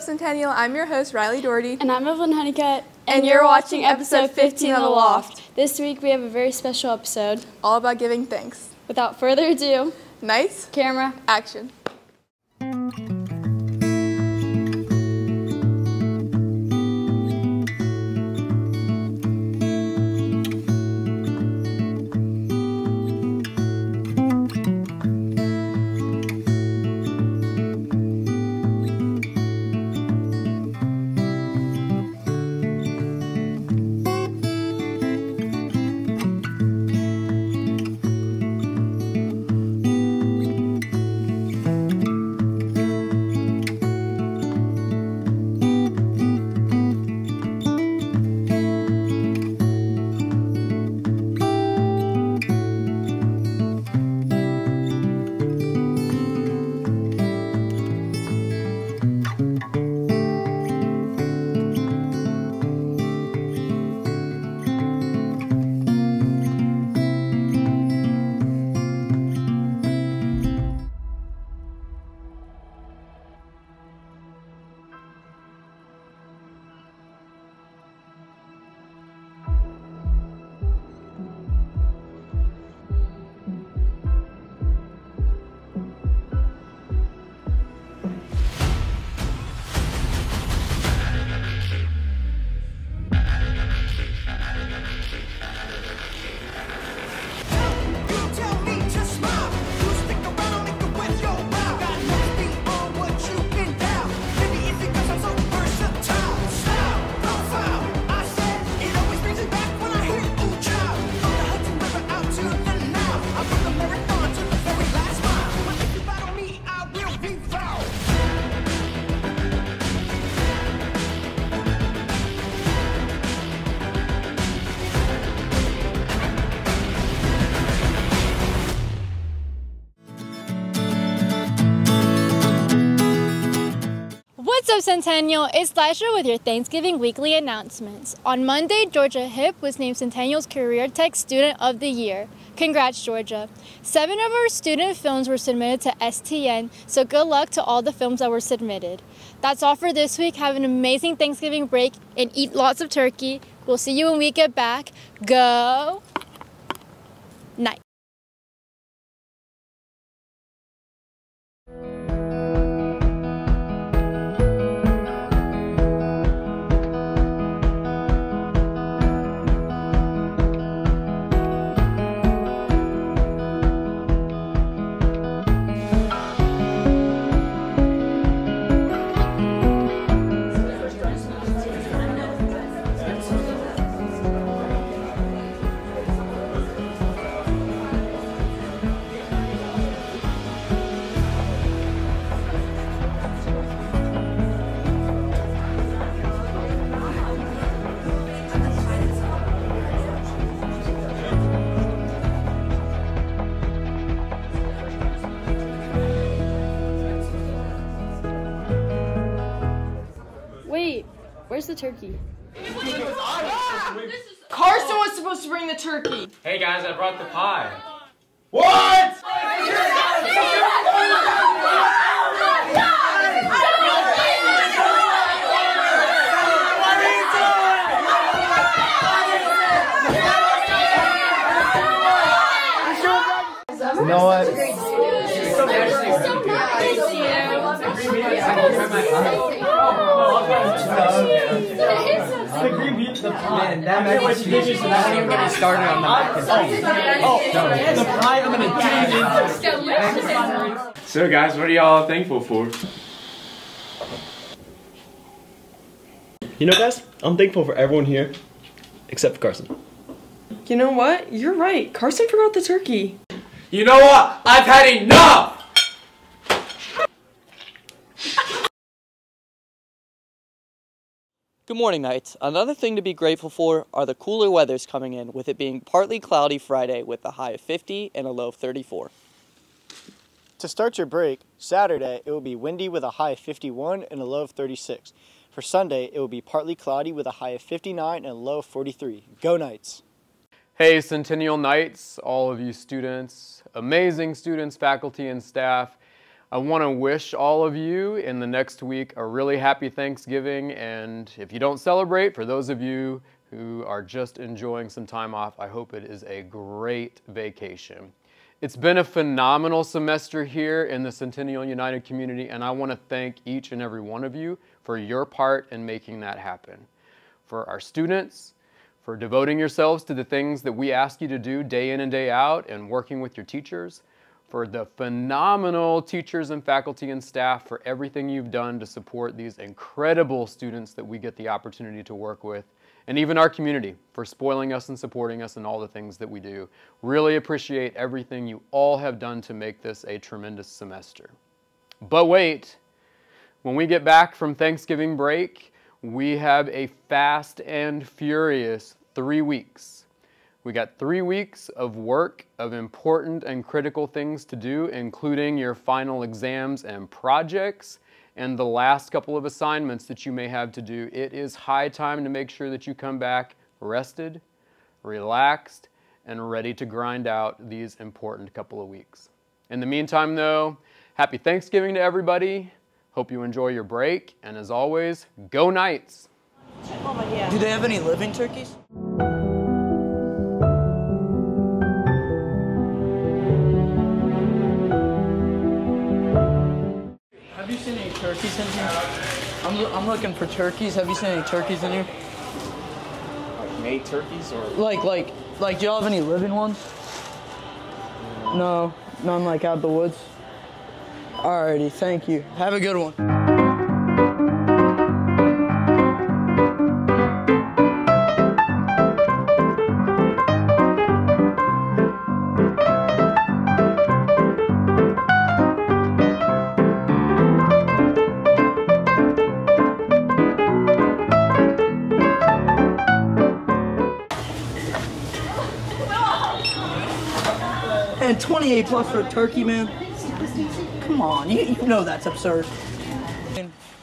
Up, Centennial? I'm your host, Riley Doherty. And I'm Evelyn Honeycutt. And you're watching episode 15 of The Loft. This week we have a very special episode. All about giving thanks. Without further ado, Nice. camera. Action. Up, Centennial? It's Lisha with your Thanksgiving weekly announcements. On Monday, Georgia Hip was named Centennial's Career Tech Student of the Year. Congrats, Georgia. Seven of our student films were submitted to STN, so good luck to all the films that were submitted. That's all for this week. Have an amazing Thanksgiving break and eat lots of turkey. We'll see you when we get back. Go night. Turkey? Carson was supposed to bring the turkey. Hey guys, I brought the pie. What? Man, that mac and cheese is not even getting started on the mac and cheese. Oh, the pie, I'm gonna change it. So guys, what are y'all thankful for? You know, guys, I'm thankful for everyone here, except for Carson. You know what? You're right. Carson forgot the turkey. You know what? I've had enough! Good morning, Knights. Another thing to be grateful for are the cooler weathers coming in, with it being partly cloudy Friday with a high of 50 and a low of 34. To start your break, Saturday it will be windy with a high of 51 and a low of 36. For Sunday, it will be partly cloudy with a high of 59 and a low of 43. Go Knights! Hey, Centennial Knights, all of you students, amazing students, faculty, and staff. I want to wish all of you in the next week a really happy Thanksgiving. And if you don't celebrate, for those of you who are just enjoying some time off, I hope it is a great vacation. It's been a phenomenal semester here in the Centennial United community, and I want to thank each and every one of you for your part in making that happen. For our students, for devoting yourselves to the things that we ask you to do day in and day out and working with your teachers, for the phenomenal teachers and faculty and staff for everything you've done to support these incredible students that we get the opportunity to work with, and even our community for spoiling us and supporting us in all the things that we do. Really appreciate everything you all have done to make this a tremendous semester. But wait, when we get back from Thanksgiving break, we have a fast and furious three weeks. We got three weeks of work of important and critical things to do, including your final exams and projects and the last couple of assignments that you may have to do. It is high time to make sure that you come back rested, relaxed, and ready to grind out these important couple of weeks. In the meantime, though, happy Thanksgiving to everybody. Hope you enjoy your break, and as always, go Knights! Do they have any living turkeys? I'm, looking for turkeys. Have you seen any turkeys in here? Like made turkeys or Like, like, like, do y'all have any living ones? No, none like out the woods. Alrighty, thank you. Have a good one. And 28 plus for a turkey, man. Come on, you, you know that's absurd.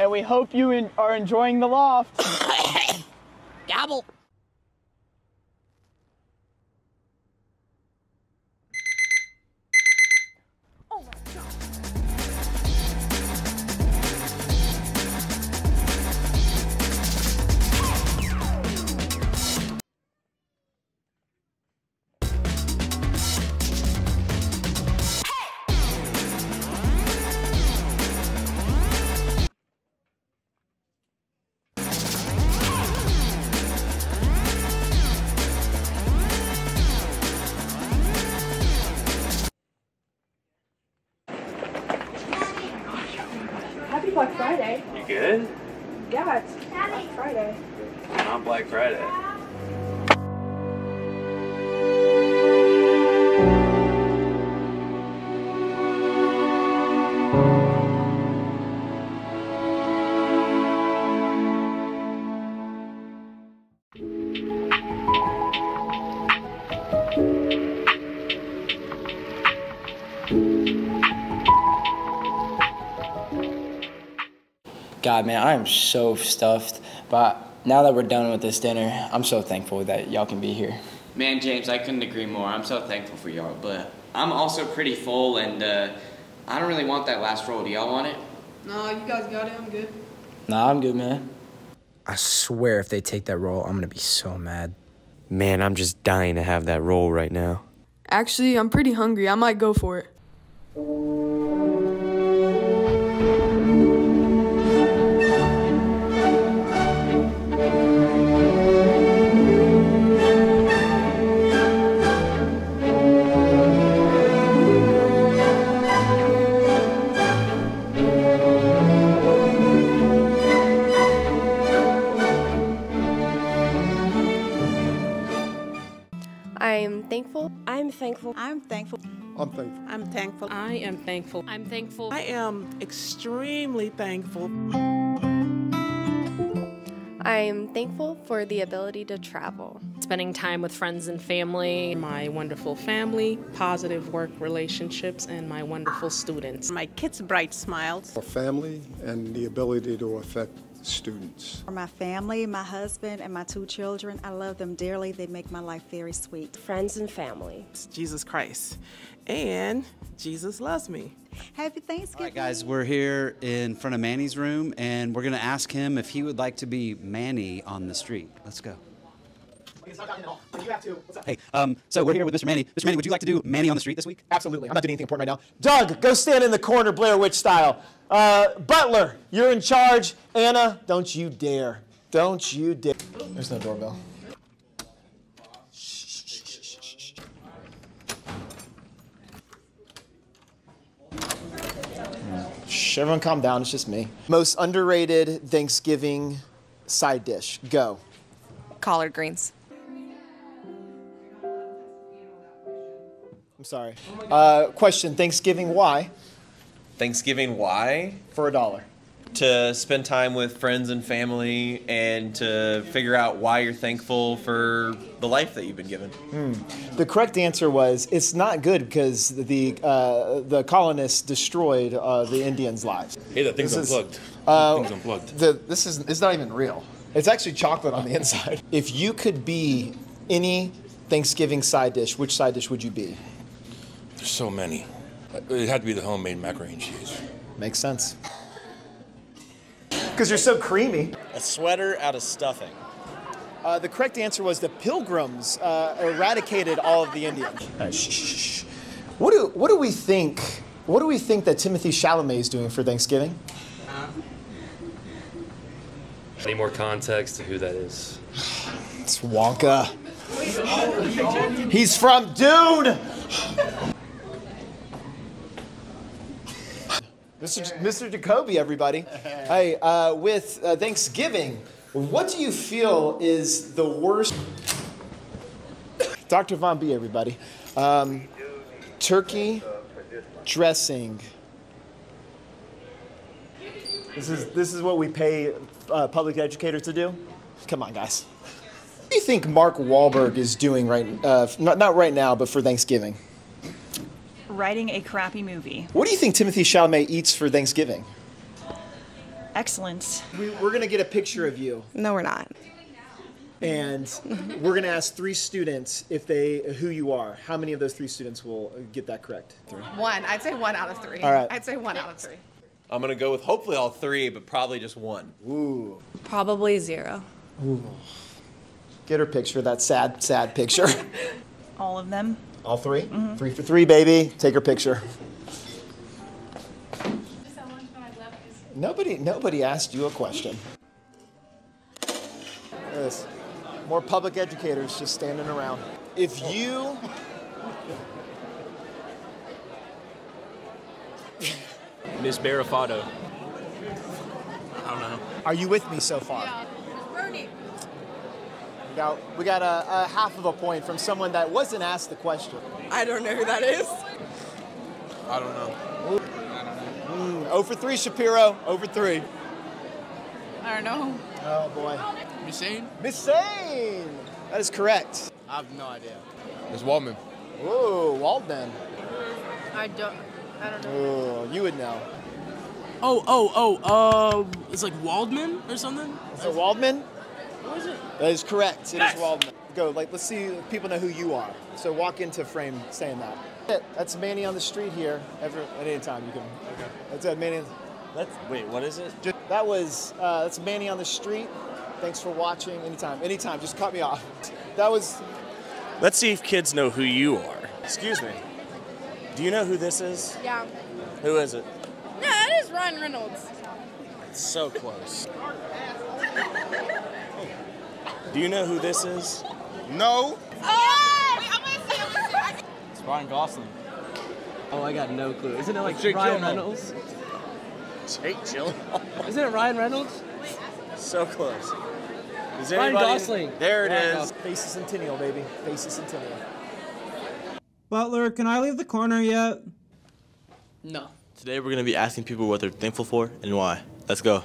And we hope you are enjoying the loft. Gobble. Friday. You good? Yeah, it's Black Friday. Not Black Friday. God, man, I am so stuffed. But now that we're done with this dinner, I'm so thankful that y'all can be here. Man, James, I couldn't agree more. I'm so thankful for y'all, but I'm also pretty full, and uh, I don't really want that last roll. Do y'all want it? No, you guys got it. I'm good. Nah, I'm good, man. I swear if they take that roll, I'm gonna be so mad. Man, I'm just dying to have that roll right now. Actually, I'm pretty hungry. I might go for it. Thankful. I'm thankful. I'm thankful. I'm thankful. I'm thankful. I am thankful. I'm thankful. I am extremely thankful. I'm thankful for the ability to travel. Spending time with friends and family. My wonderful family, positive work relationships, and my wonderful students. My kids' bright smiles. For family and the ability to affect students. For my family, my husband, and my two children, I love them dearly. They make my life very sweet. Friends and family. Jesus Christ. And Jesus loves me. Happy Thanksgiving. All right, guys, we're here in front of Manny's room, and we're going to ask him if he would like to be Manny on the street. Let's go. Hey, um, so we're here with Mr. Manny. Mr. Manny, would you like to do Manny on the street this week? Absolutely. I'm not doing anything important right now. Doug, go stand in the corner, Blair Witch style. Uh, Butler, you're in charge. Anna, don't you dare. Don't you dare. There's no doorbell. Shh, everyone calm down. It's just me. Most underrated Thanksgiving side dish. Go. Collard greens. Sorry. Uh, question Thanksgiving, why? Thanksgiving, why? For a dollar. To spend time with friends and family and to figure out why you're thankful for the life that you've been given. Hmm. The correct answer was it's not good because the uh, the colonists destroyed uh, the Indians' lives. Hey, that thing's This is- unplugged. Uh, That thing's unplugged. The, this is it's not even real. It's actually chocolate on the inside. If you could be any Thanksgiving side dish, which side dish would you be? There's so many. It had to be the homemade macaroni and cheese. Makes sense. Because you're so creamy. A sweater out of stuffing. Uh, the correct answer was the Pilgrims uh, eradicated all of the Indians. Uh, shh, shh, shh. What do what do we think? What do we think that Timothy Chalamet is doing for Thanksgiving? Any more context to who that is? It's Wonka. He's from Dune. Mr. Mr. Jacoby, everybody. Hey, uh, with uh, Thanksgiving, what do you feel is the worst? Dr. Von B, everybody. Um, turkey dressing. This is this is what we pay uh, public educators to do. Come on, guys. What do you think Mark Wahlberg is doing right? Uh, not not right now, but for Thanksgiving. Writing a crappy movie. What do you think Timothy Chalamet eats for Thanksgiving? Excellence. We, we're gonna get a picture of you, No, we're not. and we're gonna ask three students if they who you are. How many of those three students will get that correct? Three. One. I'd say one out of three. All right. I'd say one out of three. I'm gonna go with hopefully all three, but probably just one. Ooh. Probably zero. Ooh. Get her picture. That sad, sad picture. All of them. All 3 Three for three, baby. Take her picture. Nobody, nobody asked you a question. Look at this. More public educators just standing around. If you Miss Barafato. I don't know. are you with me so far? Bernie. We got, we got a, a half of a point from someone that wasn't asked the question. I don't know who that is. I don't know. Mm, 0 for 3, Shapiro. 0 for 3. I don't know. Oh, boy. Miss Sane? Miss Sane! That is correct. I have no idea. Miss Waldman. Whoa, Waldman. I don't. I don't know. Oh, you would know. Oh, oh, oh, uh, it's like Waldman or something? Is it Waldman? What is it? That is correct. It is Yes. Waldman. Go, like, let's see if people know who you are. So walk into frame saying that. It- That's Manny on the street here. Every, at any time you can. Okay. That's uh, Manny. That's, wait, what is it? Just, that was uh, that's Manny on the street. Thanks for watching. Anytime, anytime. Just cut me off. That was. Let's see if kids know who you are. Excuse me. Do you know who this is? Yeah. Who is it? No, that is Ryan Reynolds. It's so close. Do you know who this is? No. It's Ryan Gosling. Oh, I got no clue. Isn't it like Jake Ryan Gyllenhaal. Reynolds? Jake Gyllenhaal. Isn't it Ryan Reynolds? So close. Is Ryan anybody- Gosling. There it Ryan is. Face of Centennial, baby. Face of Centennial. Butler, can I leave the corner yet? No. Today we're going to be asking people what they're thankful for and why. Let's go.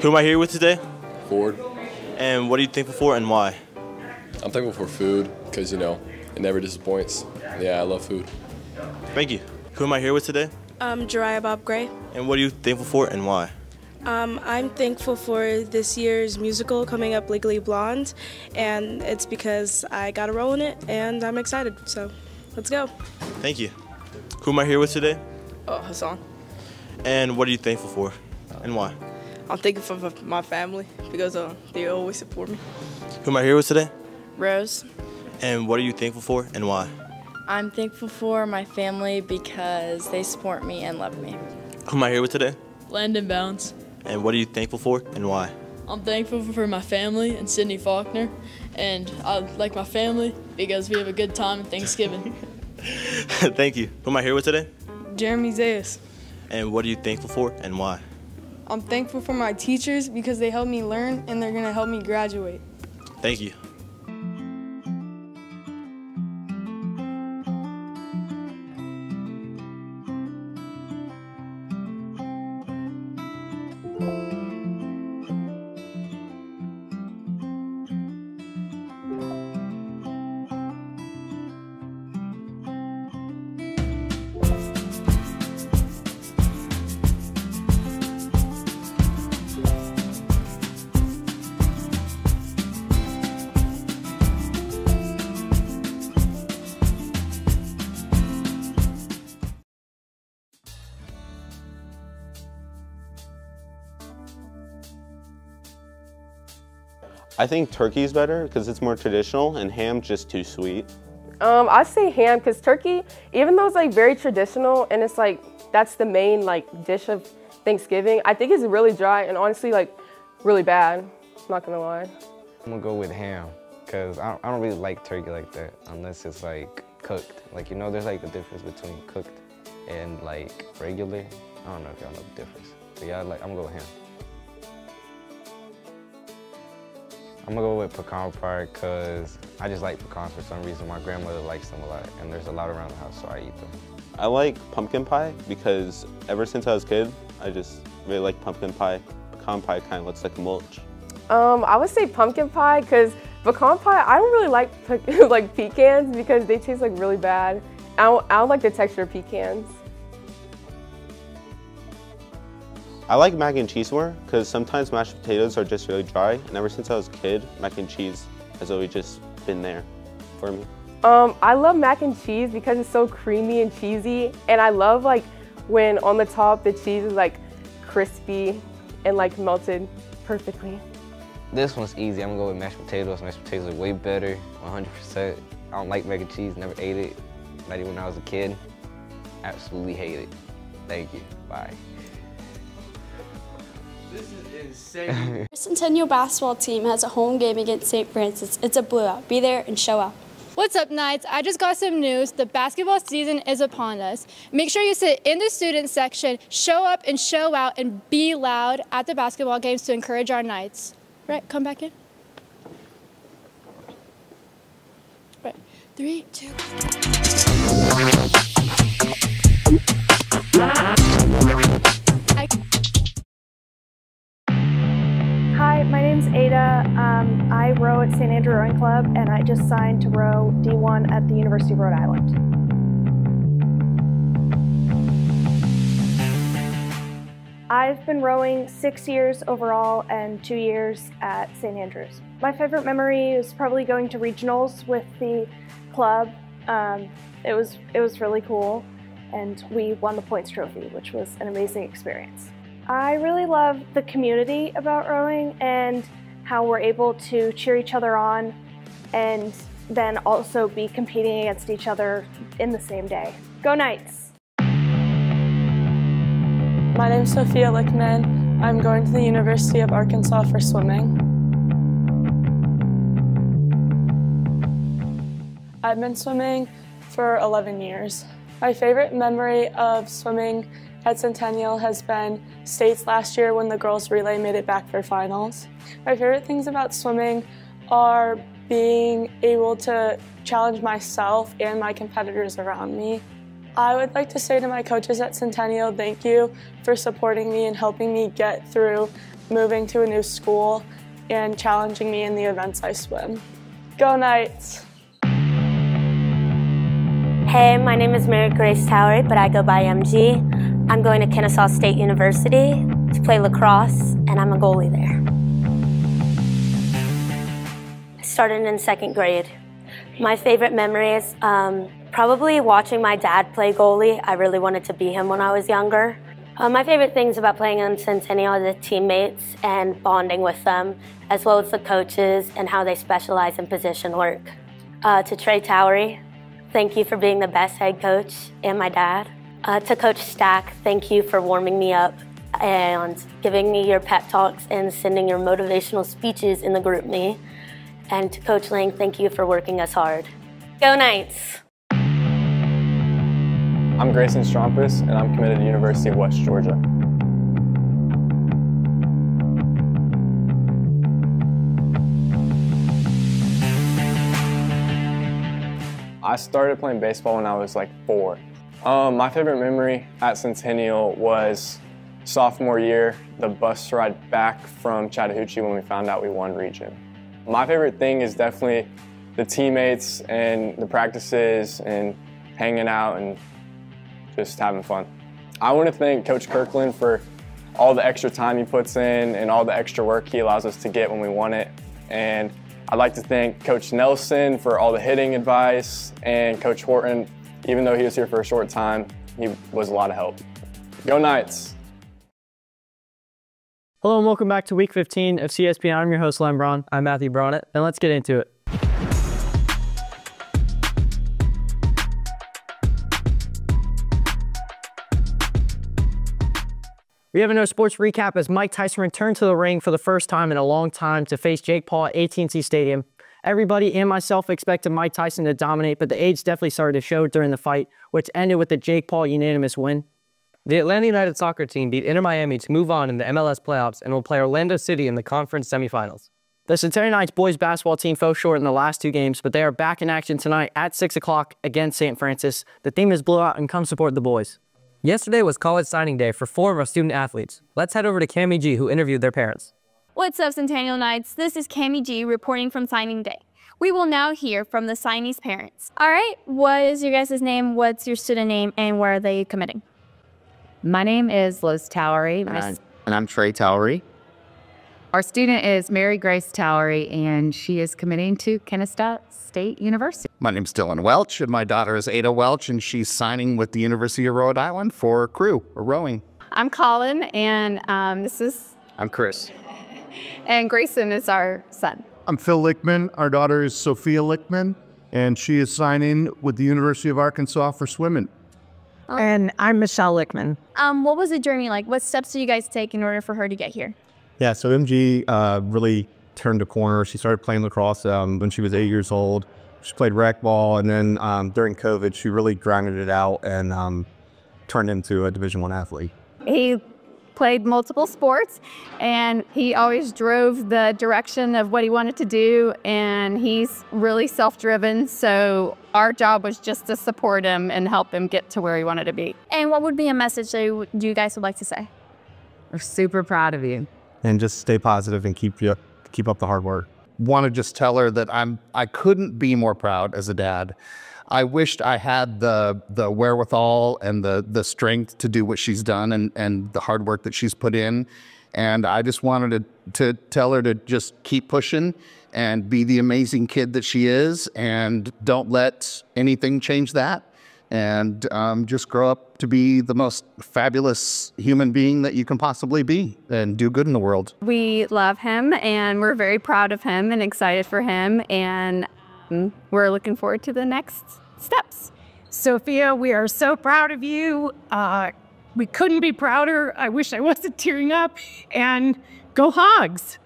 Who am I here with today? Ford. And what are you thankful for and why? I'm thankful for food because, you know, it never disappoints. Yeah, I love food. Thank you. Who am I here with today? Um, Jariah Bob Gray. And what are you thankful for and why? Um, I'm thankful for this year's musical coming up, Legally Blonde, and it's because I got a role in it and I'm excited. So let's go. Thank you. Who am I here with today? Oh, Hassan. And what are you thankful for and why? I'm thankful for my family because uh, they always support me. Who am I here with today? Rose. And what are you thankful for and why? I'm thankful for my family because they support me and love me. Who am I here with today? Landon Bounds. And what are you thankful for and why? I'm thankful for my family and Sydney Faulkner. And I like my family because we have a good time at Thanksgiving. Thank you. Who am I here with today? Jeremy Zayas. And what are you thankful for and why? I'm thankful for my teachers because they helped me learn and they're going to help me graduate. Thank you. I think turkey's better because it's more traditional and ham just too sweet. Um, I say ham because turkey, even though it's like very traditional and it's like that's the main like dish of Thanksgiving, I think it's really dry and honestly like really bad. I'm not gonna lie. I'm gonna go with ham because I, I don't really like turkey like that unless it's like cooked. Like you know, there's like a difference between cooked and like regular. I don't know if y'all know the difference. But yeah, like I'm gonna go with ham. I'm gonna go with pecan pie because I just like pecans for some reason. My grandmother likes them a lot, and there's a lot around the house, so I eat them. I like pumpkin pie because ever since I was a kid, I just really like pumpkin pie. Pecan pie kind of looks like mulch. Um, I would say pumpkin pie because pecan pie, I don't really like pe like pecans because they taste like really bad. I don't, I don't like the texture of pecans. I like mac and cheese more because sometimes mashed potatoes are just really dry, and ever since I was a kid, mac and cheese has always just been there for me. Um, I love mac and cheese because it's so creamy and cheesy, and I love like when on the top the cheese is like crispy and like melted perfectly. This one's easy. I'm gonna go with mashed potatoes. Mashed potatoes are way better, 100%. I don't like mac and cheese, never ate it, not even when I was a kid. Absolutely hate it. Thank you, bye. This is insane. Centennial basketball team has a home game against St. Francis. It's a blowout. Be there and show up. What's up, Knights? I just got some news. The basketball season is upon us. Make sure you sit in the student section, show up and show out, and be loud at the basketball games to encourage our Knights. Right, come back in. Right, three, two. Hi, my name's Ada. Um, I row at St. Andrew Rowing Club, and I just signed to row D1 at the University of Rhode Island. I've been rowing six years overall and two years at St. Andrews. My favorite memory is probably going to regionals with the club. Um, it was it was really cool, and we won the points trophy, which was an amazing experience. I really love the community about rowing and how we're able to cheer each other on and then also be competing against each other in the same day. Go Knights! My name is Sophia Lickman. I'm going to the University of Arkansas for swimming. I've been swimming for 11 years. My favorite memory of swimming at Centennial has been states last year when the girls relay made it back for finals. My favorite things about swimming are being able to challenge myself and my competitors around me. I would like to say to my coaches at Centennial, thank you for supporting me and helping me get through moving to a new school and challenging me in the events I swim. Go Knights! Hey, my name is Mary Grace Towery, but I go by MG. I'm going to Kennesaw State University to play lacrosse, and I'm a goalie there. I started in second grade. My favorite memories, um, probably watching my dad play goalie. I really wanted to be him when I was younger. Uh, my favorite things about playing on Centennial are the teammates and bonding with them, as well as the coaches and how they specialize in position work. Uh, to Trey Towery, thank you for being the best head coach and my dad. Uh, to Coach Stack, thank you for warming me up and giving me your pep talks and sending your motivational speeches in the GroupMe. And to Coach Lang, thank you for working us hard. Go Knights! I'm Grayson Strompus, and I'm committed to University of West Georgia. I started playing baseball when I was like four. Um, my favorite memory at Centennial was sophomore year, the bus ride back from Chattahoochee when we found out we won region. My favorite thing is definitely the teammates and the practices and hanging out and just having fun. I want to thank Coach Kirkland for all the extra time he puts in and all the extra work he allows us to get when we want it. And I'd like to thank Coach Nelson for all the hitting advice and Coach Horton, even though he was here for a short time, he was a lot of help. Go Knights! Hello and welcome back to week 15 of CSPN. I'm your host, Len Braun. I'm Matthew Braunett, and let's get into it. We have a no sports recap as Mike Tyson returned to the ring for the first time in a long time to face Jake Paul at AT&T Stadium. Everybody and myself expected Mike Tyson to dominate, but the age definitely started to show during the fight, which ended with the Jake Paul unanimous win. The Atlanta United soccer team beat Inter Miami to move on in the MLS playoffs and will play Orlando City in the conference semifinals. The Centennial Knights boys basketball team fell short in the last two games, but they are back in action tonight at 6 o'clock against St. Francis. The theme is blowout and come support the boys. Yesterday was college signing day for four of our student athletes. Let's head over to Cami G, who interviewed their parents. What's up, Centennial Knights? This is Cami G reporting from signing day. We will now hear from the signees' parents. All right, what is your guys' name? What's your student name, and where are they committing? My name is Liz Towery. And, I, and I'm Trey Towery. Our student is Mary Grace Towery, and she is committing to Kennesaw State University. My name's Dylan Welch, and my daughter is Ada Welch, and she's signing with the University of Rhode Island for crew or rowing. I'm Colin, and um, this is. I'm Chris. And Grayson is our son. I'm Phil Lickman. Our daughter is Sophia Lickman, and she is signing with the University of Arkansas for swimming. And I'm Michelle Lickman. Um, what was the journey like? What steps did you guys take in order for her to get here? Yeah, so MG uh, really turned a corner. She started playing lacrosse um, when she was eight years old. She played rec ball, and then um, during COVID, she really grinded it out and um, turned into a Division One athlete. He played multiple sports, and he always drove the direction of what he wanted to do. And he's really self-driven, so our job was just to support him and help him get to where he wanted to be. And what would be a message that you, you guys would like to say? We're super proud of you and just stay positive and keep you keep up the hard work. Want to just tell her that I'm I couldn't be more proud as a dad. I wished I had the the wherewithal and the the strength to do what she's done and and the hard work that she's put in. And I just wanted to to tell her to just keep pushing and be the amazing kid that she is and don't let anything change that and um, just grow up to be the most fabulous human being that you can possibly be and do good in the world. We love him and we're very proud of him and excited for him, and um, we're looking forward to the next steps. Sophia, we are so proud of you. Uh, we couldn't be prouder. I wish I wasn't tearing up. And go Hogs!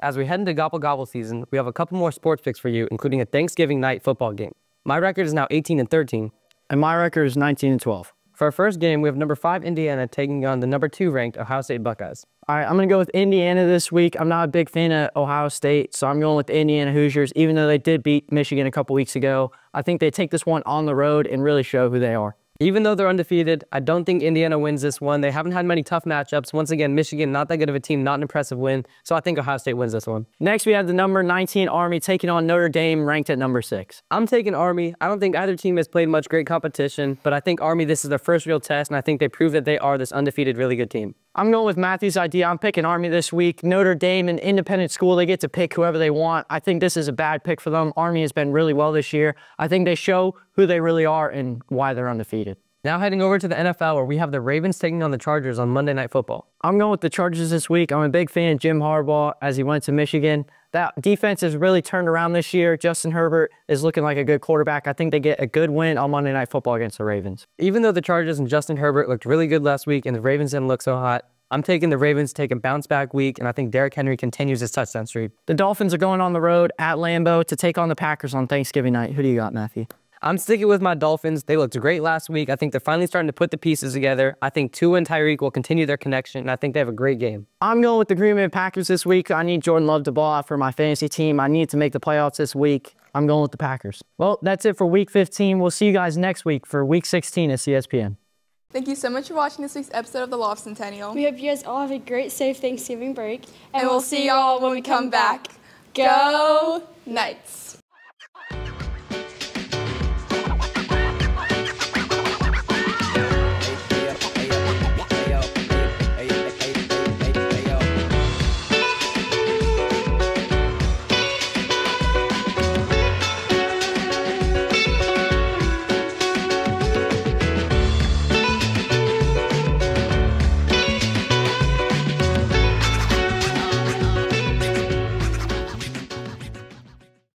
As we head into Gobble Gobble season, we have a couple more sports picks for you, including a Thanksgiving night football game. My record is now 18 and 13, and my record is 19 and 12. For our first game, we have number five Indiana taking on the number two ranked Ohio State Buckeyes. All right, I'm going to go with Indiana this week. I'm not a big fan of Ohio State, so I'm going with the Indiana Hoosiers, even though they did beat Michigan a couple weeks ago. I think they take this one on the road and really show who they are. Even though they're undefeated, I don't think Indiana wins this one. They haven't had many tough matchups. Once again, Michigan, not that good of a team, not an impressive win. So I think Ohio State wins this one. Next, we have the number 19 Army taking on Notre Dame, ranked at number six. I'm taking Army. I don't think either team has played much great competition, but I think Army, this is their first real test, and I think they prove that they are this undefeated, really good team. I'm going with Matthew's idea. I'm picking Army this week. Notre Dame, an independent school, they get to pick whoever they want. I think this is a bad pick for them. Army has been really well this year. I think they show who they really are and why they're undefeated. Now heading over to the NFL where we have the Ravens taking on the Chargers on Monday Night Football. I'm going with the Chargers this week. I'm a big fan of Jim Harbaugh as he went to Michigan. That defense has really turned around this year. Justin Herbert is looking like a good quarterback. I think they get a good win on Monday Night Football against the Ravens. Even though the Chargers and Justin Herbert looked really good last week and the Ravens didn't look so hot, I'm taking the Ravens take a bounce back week, and I think Derrick Henry continues his touchdown streak. The Dolphins are going on the road at Lambeau to take on the Packers on Thanksgiving night. Who do you got, Matthew? I'm sticking with my Dolphins. They looked great last week. I think they're finally starting to put the pieces together. I think Tua and Tyreek will continue their connection, and I think they have a great game. I'm going with the Green Bay Packers this week. I need Jordan Love to ball out for my fantasy team. I need to make the playoffs this week. I'm going with the Packers. Well, that's it for week 15. We'll see you guys next week for week 16 at CSPN. Thank you so much for watching this week's episode of the Loft Centennial. We hope you guys all have a great, safe Thanksgiving break. And we'll see y'all when we come back. Go Knights!